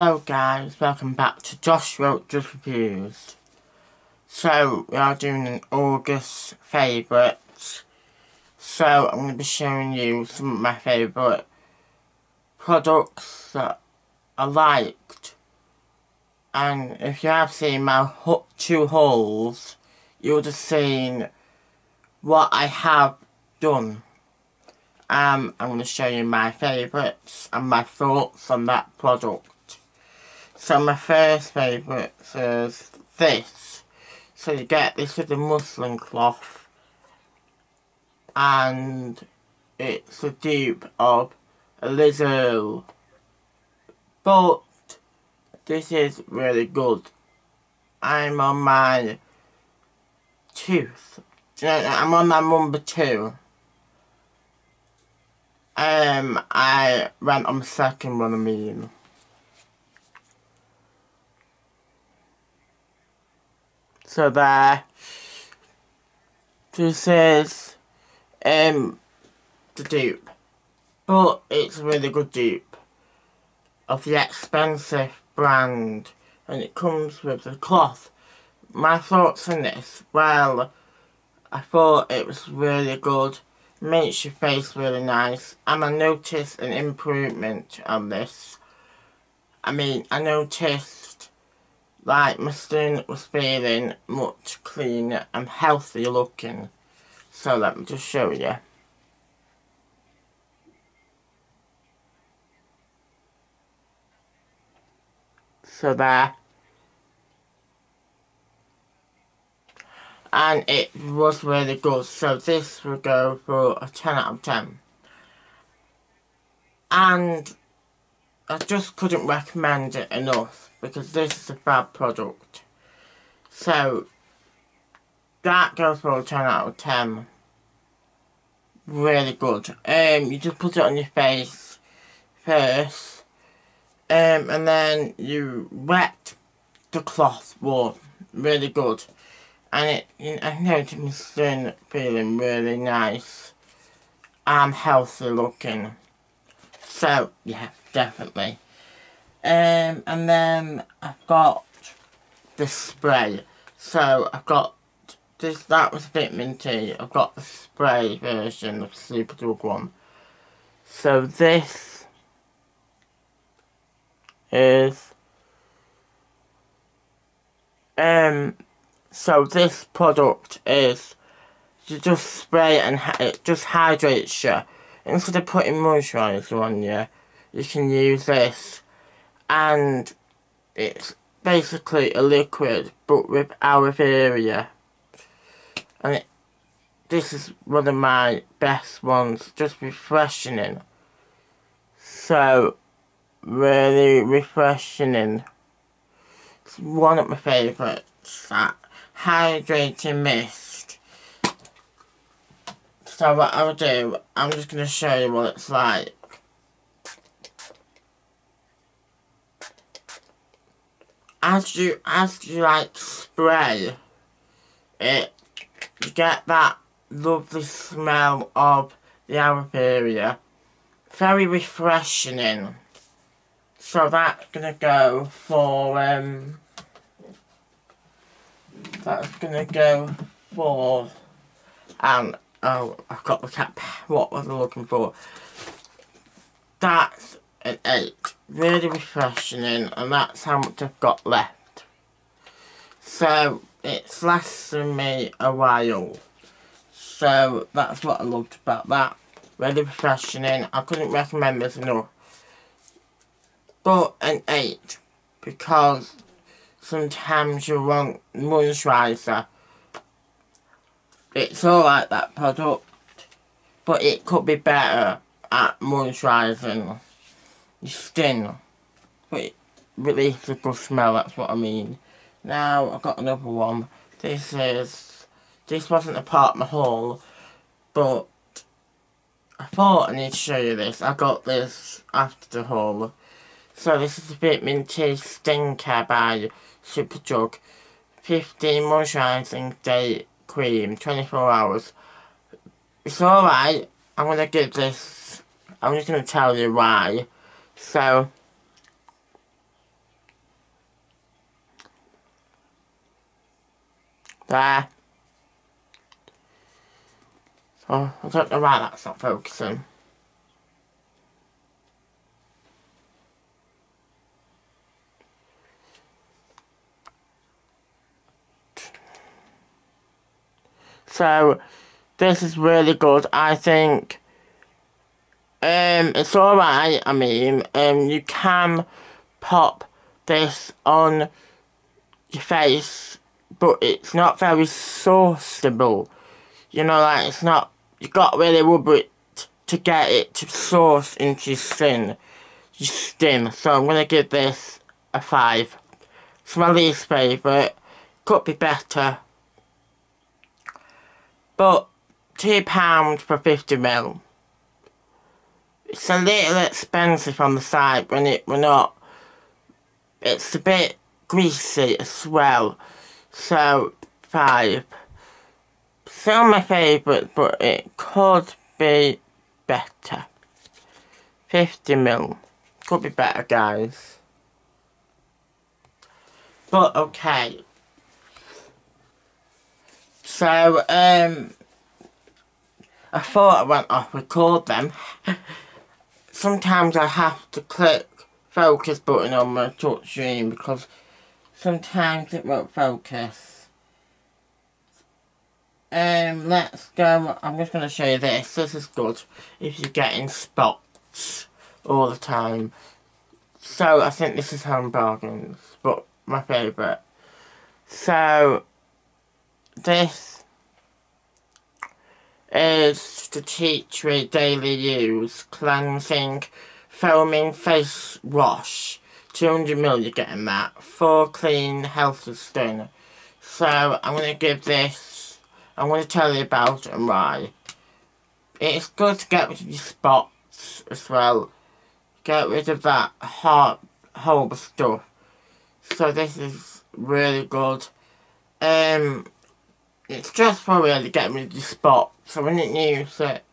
Hello guys, welcome back to Josh Woakes Does Reviews. So, we are doing an August favourites. So, I'm going to be showing you some of my favourite products that I liked. And if you have seen my two hauls, you would have seen what I have done. Um, I'm going to show you my favourites and my thoughts on that product. So my first favourite is this. So you get this with the muslin cloth. And it's a dupe of a Liz Earle. But this is really good. I'm on my tooth. I'm on my number two. Um, I went on the second one, I mean. So there. This is um the dupe. But it's a really good dupe of the expensive brand and it comes with the cloth. My thoughts on this, well, I thought it was really good, makes your face really nice, and I noticed an improvement on this. I mean, I noticed like my skin was feeling much cleaner and healthier looking. So let me just show you. So there. And it was really good. So this will go for a 10 out of 10. And I just couldn't recommend it enough because this is a bad product. So, that goes for a 10 out of 10. Really good. Um, you just put it on your face first. Um, and then you wet the cloth warm. Really good. And it, you know, I noticed my feeling really nice and healthy looking. So, yeah, definitely. Um, and then I've got the spray. So, I've got this, that was vitamin T. I've got the spray version of Superdrug one. So, this is, um, so this product is, you just spray and it just hydrates you instead of putting moisturiser on you, you can use this. And it's basically a liquid, but with vera. And it, this is one of my best ones, just refreshing. So, really refreshing. It's one of my favourites, that hydrating mist. So what I'll do, I'm just going to show you what it's like. As you, as you like spray it, you get that lovely smell of the aloe. Very refreshing. So that's gonna go for um that's gonna go for um Oh, I've got the cap. What was I looking for? That's an 8. Really refreshing, and that's how much I've got left. So, it's lasting me a while. So, that's what I loved about that. Really refreshing, I couldn't recommend this enough. But an 8, because sometimes you want moisturiser it's alright that product, but it could be better at moisturising skin. But a good smell, that's what I mean. Now, I've got another one. This is, this wasn't a part of my haul, but I thought I need to show you this. I got this after the haul. So this is a Vitamin T Skincare by Superdrug. 15 moisturising day cream, 24 hours. It's alright. I'm to give this, I'm just to tell you why. So, there. Oh, I don't know why that's not focusing. So, this is really good. I think um, it's alright. I mean, um, you can pop this on your face, but it's not very sourceable. You know, like, it's not, you got really rub to get it to source into your skin, your skin. So I'm going to give this a 5. It's my least favourite. Could be better. But £2 for 50ml. It's a little expensive on the side when it we're not. It's a bit greasy as well. So, 5. Still my favourite, but it could be better. 50 mil. Could be better, guys. But, okay. So, um, I thought I went off record them. sometimes I have to click focus button on my touchscreen because sometimes it won't focus. Um, let's go. I'm just going to show you this. This is good if you're getting spots all the time. So, I think this is Home Bargains, but my favourite. So, this is to teach me daily use cleansing foaming face wash 200ml you're getting that for clean healthy skin. So I'm going to give this I'm going to tell you about it and why. It's good to get rid of your spots as well. Get rid of that hot horrible stuff. So this is really good. Um it's just for really getting rid of the spot, so I didn't use it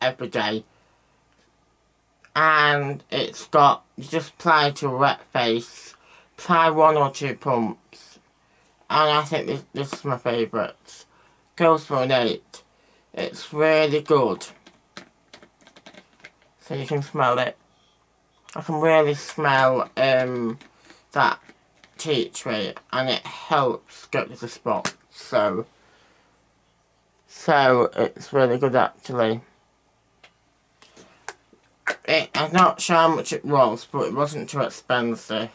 every day. And it's got, you just apply to a wet face, apply one or two pumps. And I think this, this is my favourite. Goes for an 8. It's really good. So you can smell it. I can really smell um, that tea tree and it helps get to the spot so so it's really good actually. It, I'm not sure how much it was but it wasn't too expensive.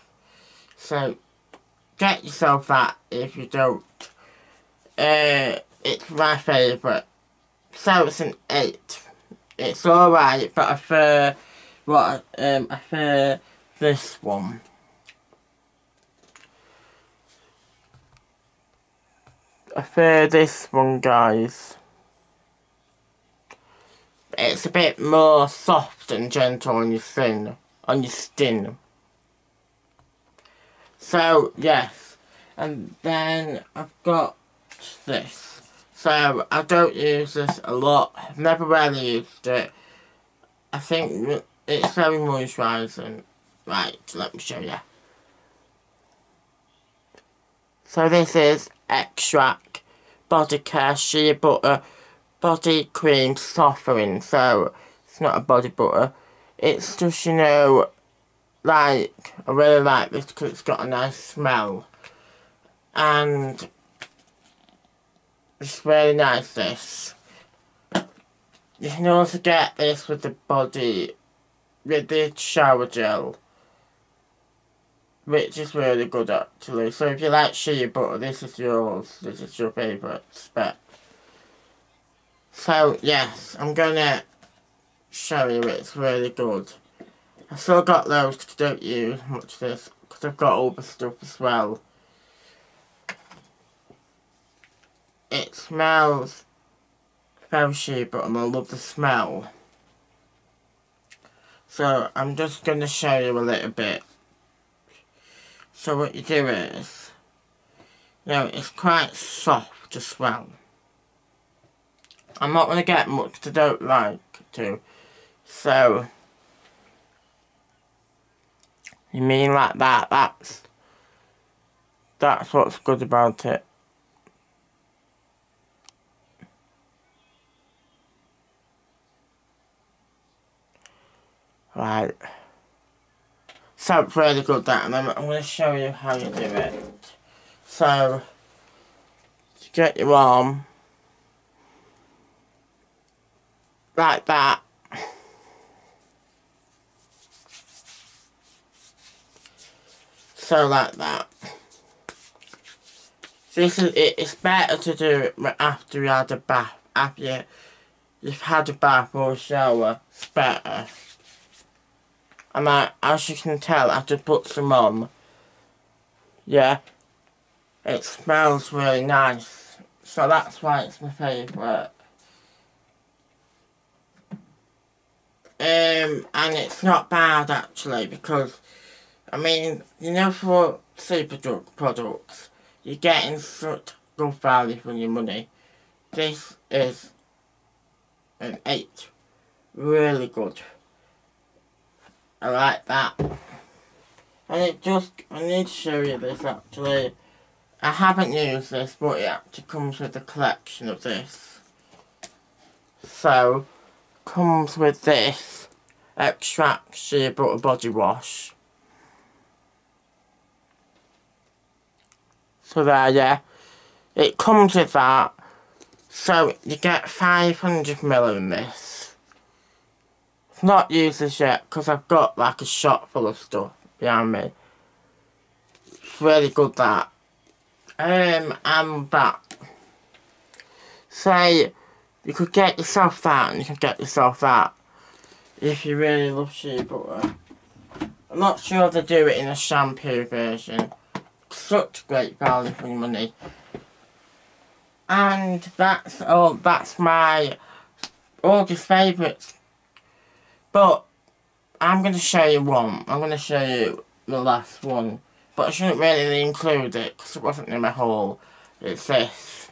So get yourself that if you don't. Uh, it's my favourite. So it's an 8 it's alright but I prefer what um, I prefer this one I fear this one, guys. It's a bit more soft and gentle on your skin. On your skin. So, yes. And then I've got this. So, I don't use this a lot. I've never really used it. I think it's very moisturising. Right, let me show you. So this is Xtract body care shea butter body cream softening so it's not a body butter. It's just you know like I really like this because it's got a nice smell. And it's really nice this. You can also get this with the body with the shower gel which is really good actually. So if you like shea butter, this is yours. This is your favourite spec. So yes, I'm gonna show you it's really good. I still got those because I don't use much of this because I've got all the stuff as well. It smells very shea butter and I love the smell. So I'm just gonna show you a little bit so what you do is, you know, it's quite soft as well. I'm not going to get much I don't like to. So, you mean like that, that's, that's what's good about it. Right. So really good that and I'm, I'm going to show you how you do it. So, you get your arm like that. So like that. This is it, it's better to do it after you had a bath. After you, you've had a bath or a shower, it's better. And I, as you can tell, I just put some on. Yeah. It smells really nice. So that's why it's my favourite. Um, and it's not bad actually because, I mean, you know for Superdrug products, you're getting such good value for your money. This is an 8. Really good. I like that. And it just, I need to show you this actually. I haven't used this, but it actually comes with a collection of this. So, comes with this Xtract shea butter body wash. So there, yeah. It comes with that. So you get 500ml in this. Not used this yet because I've got like a shop full of stuff behind me. It's really good that. Um, and that. Say, you could get yourself that and you can get yourself that. If you really love shea butter. I'm not sure they do it in a shampoo version such great value for money. And that's all, that's my August favourites. But I'm going to show you one. I'm going to show you the last one. But I shouldn't really include it because it wasn't in my haul. It's this.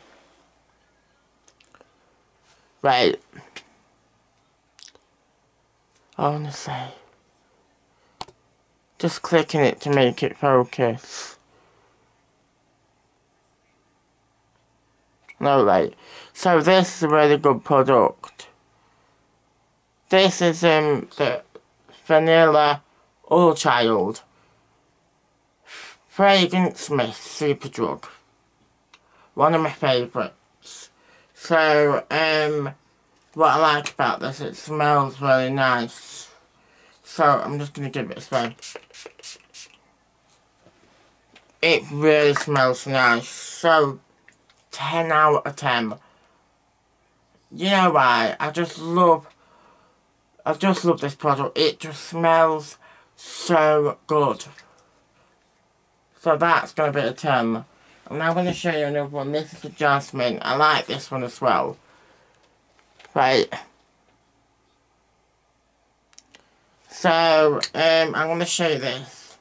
Right. I want to say. Just clicking it to make it focus. No, right. So this is a really good product. This is um the Vanilla All Child Fragrance Mist Superdrug. One of my favourites. So, um, what I like about this, it smells really nice. So, I'm just going to give it a spray. It really smells nice. So, 10 out of 10. You know why? I just love, I just love this product. It just smells so good. So that's going to be a 10. I'm now going to show you another one. This is a Jasmine. I like this one as well. Right. So, um, I'm going to show you this.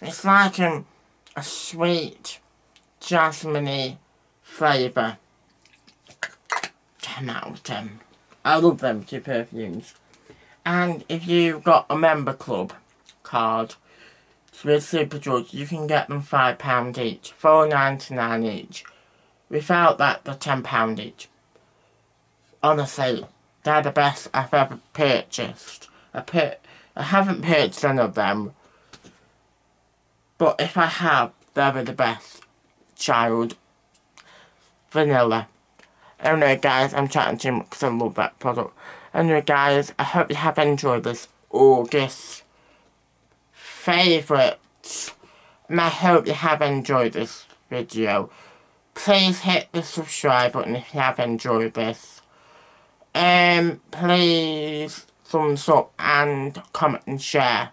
It's like, um, a sweet jasmine flavour. 10 out of 10. I love them two perfumes. And if you've got a member club card with Superdrug, you can get them £5 each. four ninety nine each. Without that, they're £10 each. Honestly, they're the best I've ever purchased. I, pur I haven't purchased any of them but if I have, they're the best. Child. Vanilla. Anyway guys, I'm chatting to him because I love that product. Anyway guys, I hope you have enjoyed this August favourites. And I hope you have enjoyed this video. Please hit the subscribe button if you have enjoyed this. Um, please thumbs up and comment and share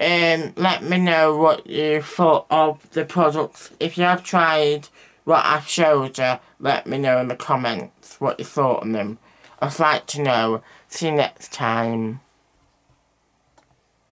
um, let me know what you thought of the products. If you have tried what I've showed you, let me know in the comments what you thought of them. I'd like to know. See you next time.